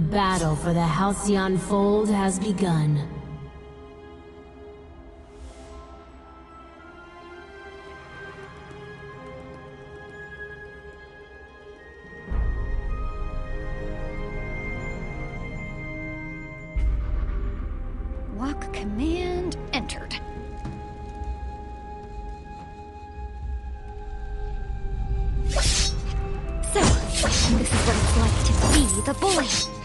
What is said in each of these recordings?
The battle for the Halcyon Fold has begun. Walk command entered. So, this is what it's like to be the bully.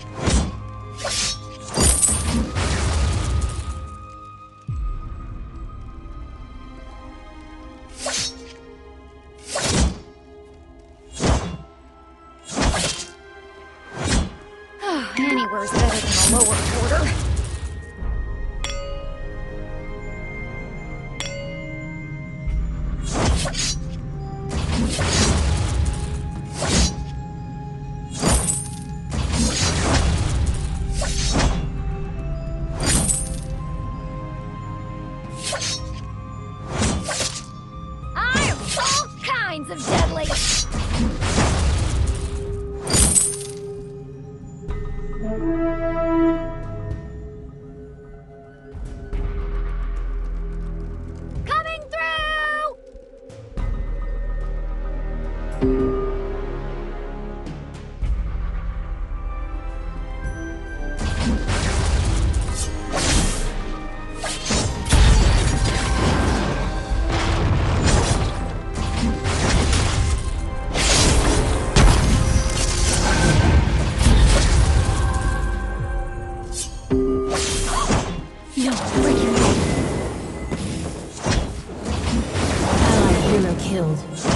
Of deadly. No, breaking me. Allied hero killed.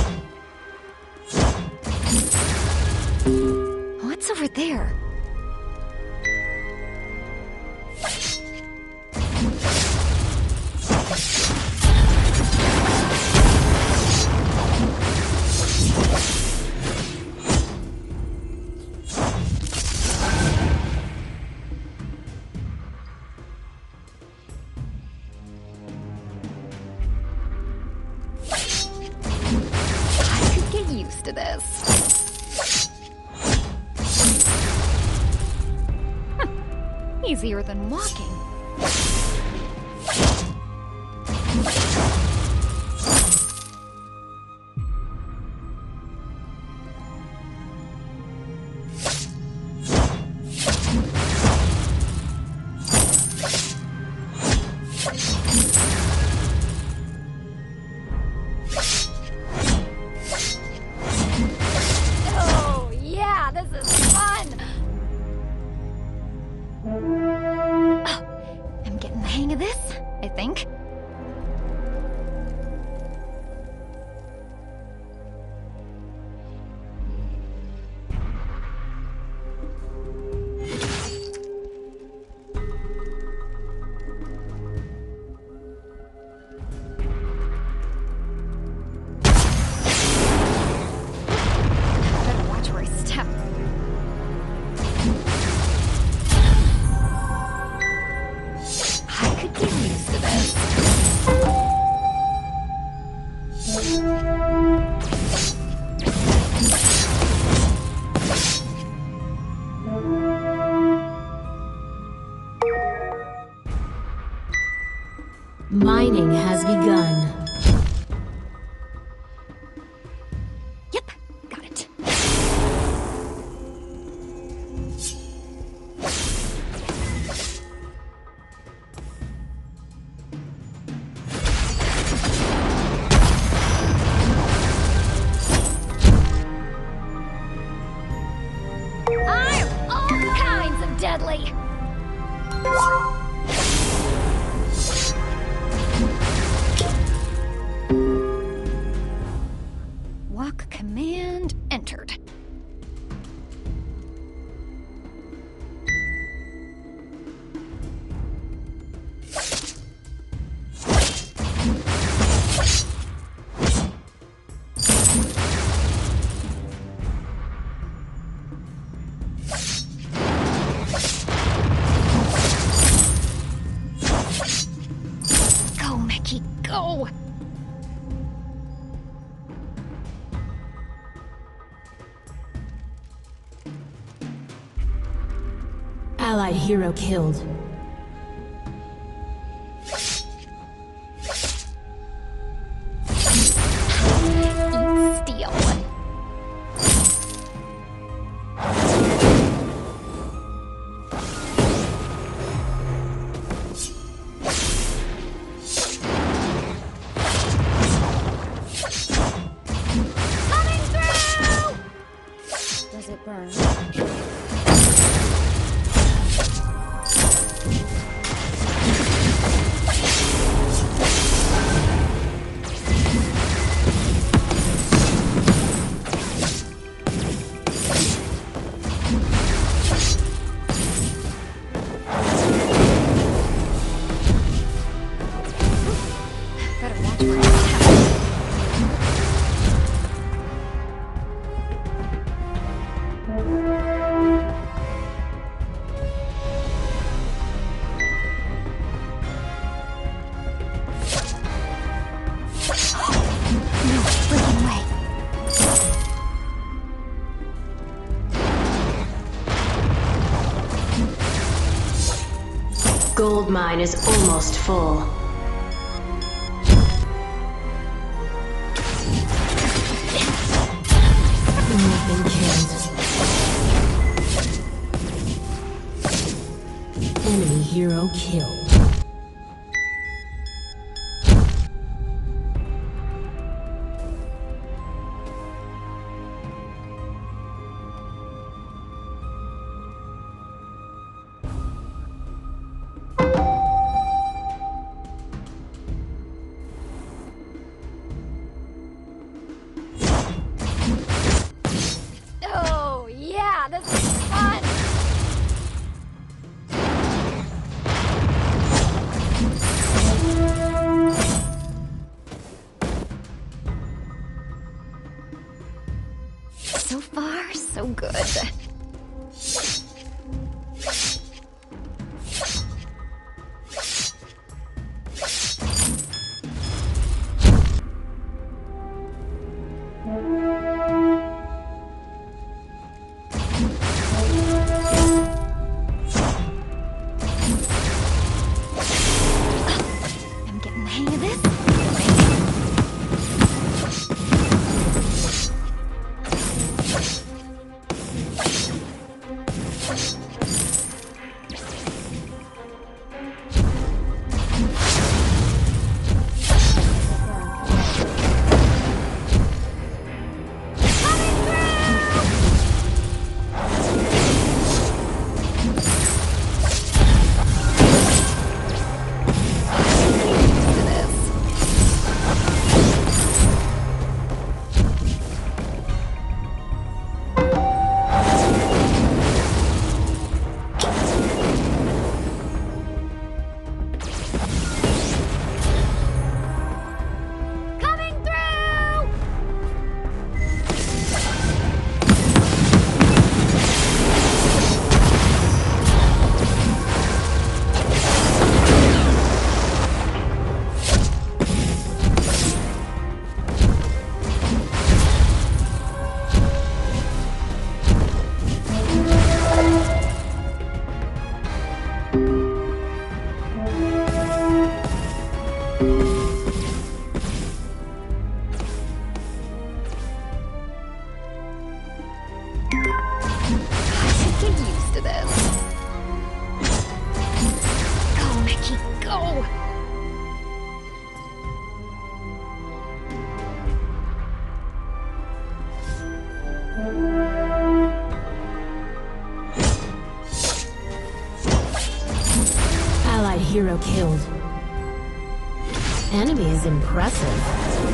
Easier than walking. Hero killed. Gold mine is almost full. Enemy hero killed. To this. Go, Mickey, go! Allied hero killed. Enemy is impressive.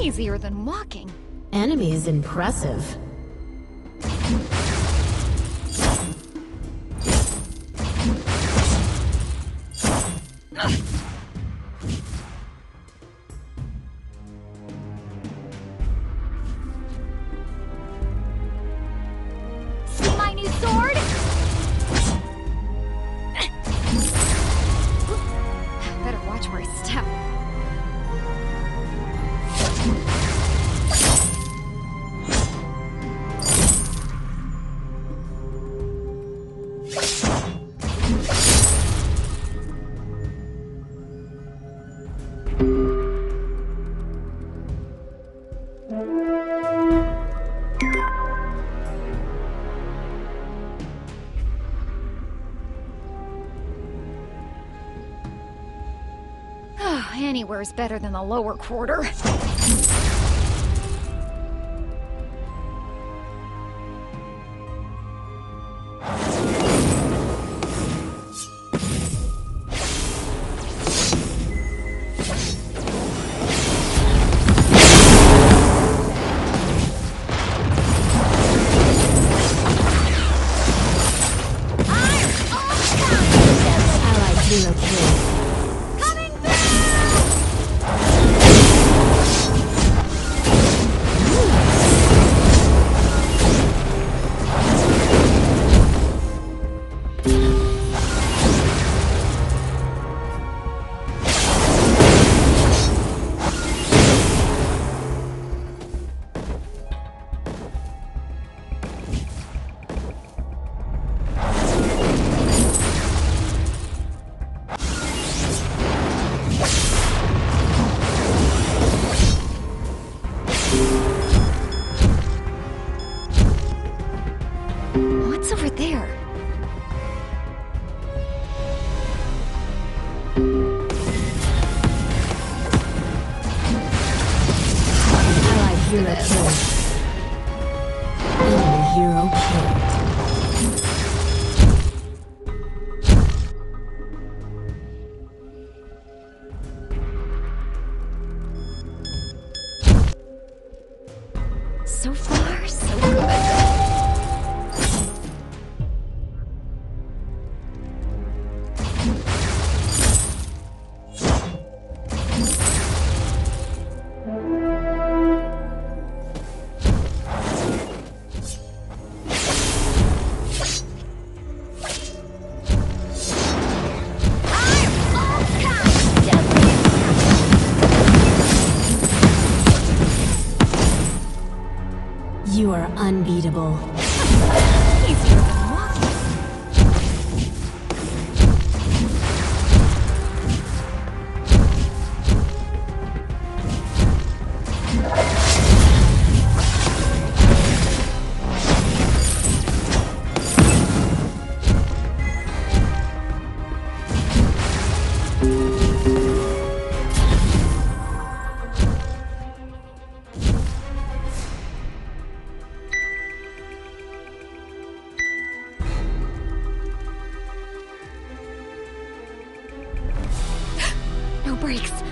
Easier than walking. Enemies impressive. Anywhere's better than the lower quarter. Hero killed. Enemy hero 我。No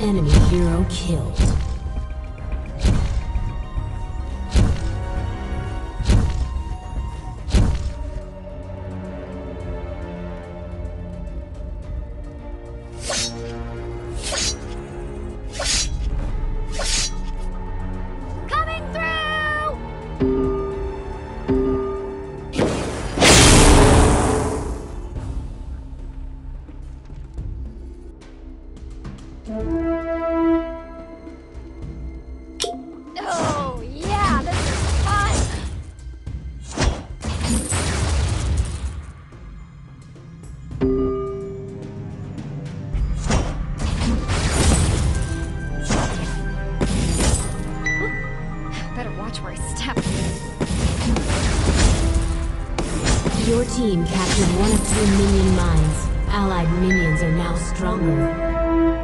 Enemy hero killed. Your team captured one of two minion mines. Allied minions are now stronger.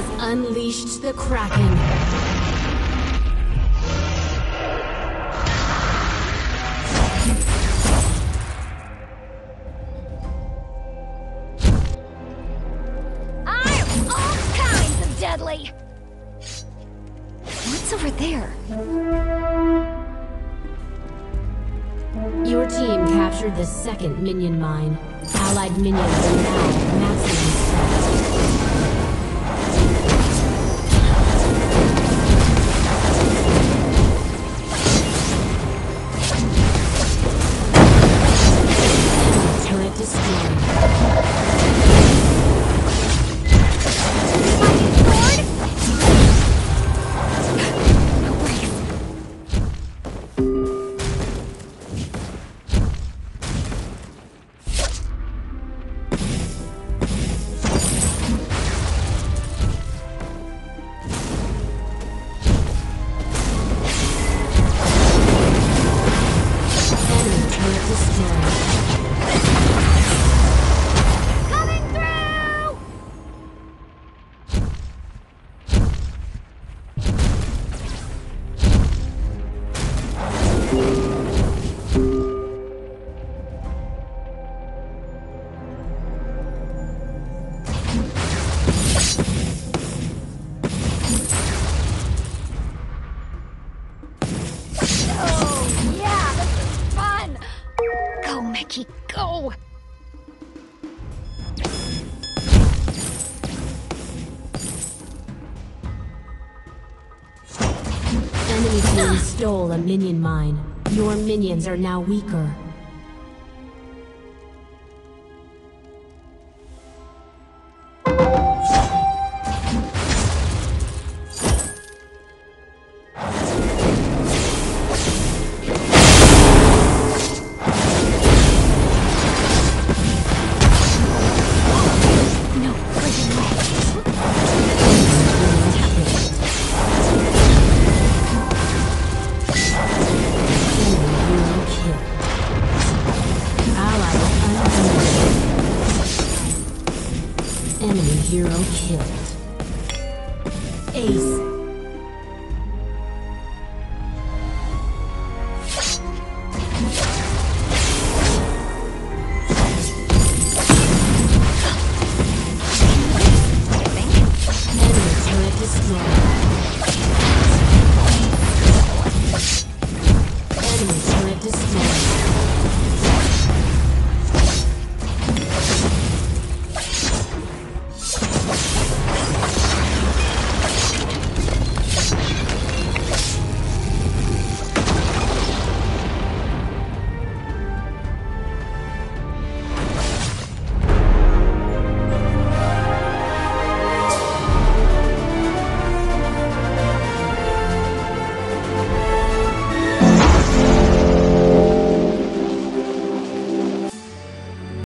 has unleashed the Kraken. minion mine. Your minions are now weaker.